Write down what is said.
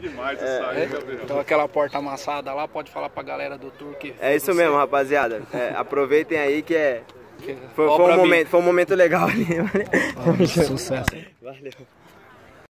Demais é. isso aí, Gabriel. Então aquela porta amassada lá, pode falar pra galera do tour que... É isso mesmo, rapaziada. É, aproveitem aí que é. é foi, foi um momento, foi um momento legal ali. Sucesso. Valeu.